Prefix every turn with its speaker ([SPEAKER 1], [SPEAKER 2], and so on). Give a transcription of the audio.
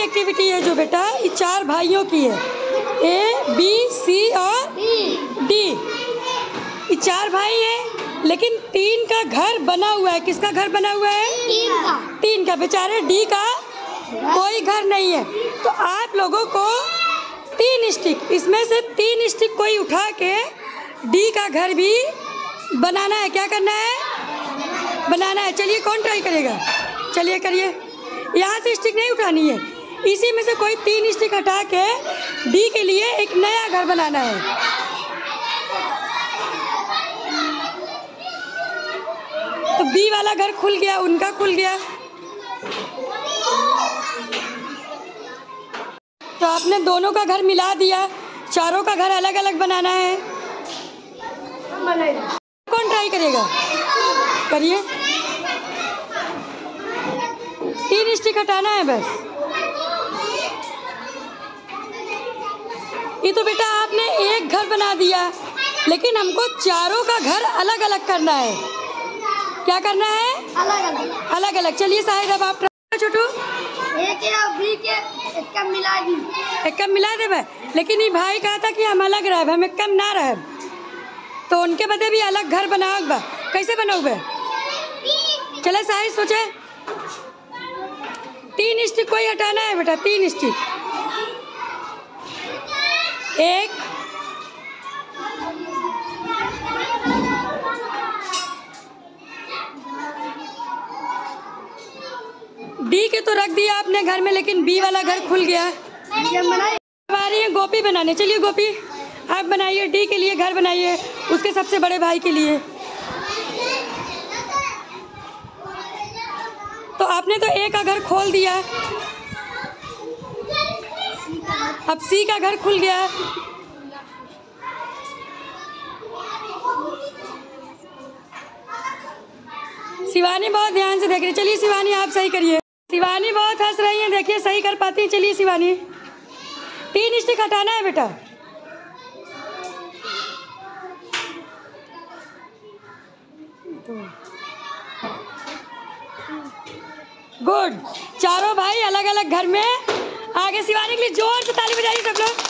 [SPEAKER 1] वाली एक्टिविटी है जो बेटा ये चार भाइयों की है। ए बी सी और डी ये चार भाई हैं लेकिन तीन का घर बना हुआ है। किसका घर बना हुआ है?
[SPEAKER 2] तीन का।
[SPEAKER 1] तीन का। बेचारे डी का कोई घर नहीं है। तो आप लोगों को तीन स्टिक इसमें से तीन स्टिक कोई उठा के डी का घर भी बनाना है। क्या करना है? बनाना है। चलिए कौन ट्राई करेगा? चलिए करिए। यहाँ से स्टिक नहीं उठानी है। इसी में से कोई तीन स्टिक हटा के डी के लिए एक नया घर बनाना है। तो बी वाला घर खुल गया, उनका खुल गया। तो आपने दोनों का घर मिला दिया, चारों का घर अलग अलग बनाना है। कौन ट्राई करेगा? करिए। तीन स्टिक हटाना है बस। ये तो बेटा आपने एक घर बना दिया। लेकिन हमको चारों का घर अलग अलग करना है। क्या करना है?
[SPEAKER 2] अलग अलग
[SPEAKER 1] अलग अलग चलिए साहिद अब आप छोटू।
[SPEAKER 2] ए बी के एक मिला दी।
[SPEAKER 1] एक कम मिला दे लेकिन ये भाई कहा था कि हम अलग रहे हम एक कम ना रहे। तो उनके बदे भी अलग घर बनाओ बा कैसे बनाओ बे चले साहिद सोचे। तीन स्टिक कोई हटाना है बेटा तीन स्टिक। एक डी के तो रख दिया आपने घर में लेकिन बी वाला घर खुल गया अब आ रही है गोपी बनाने। चलिए गोपी आप बनाइए डी के लिए घर बनाइए उसके सबसे बड़े भाई के लिए। तो आपने तो ए का घर खोल दिया अब सी का घर खुल गया शिवानी बहुत ध्यान से देख रही है। चलिए शिवानी, आप सही करिए। शिवानी बहुत हंस रही है, देखिए, सही कर पाती है। चलिए शिवानी। तीन स्टिक हटाना है बेटा। गुड। चारों भाई अलग अलग घर में। आगे सिवाने के लिए ज़ोर से ताली बजाइए सब लोग।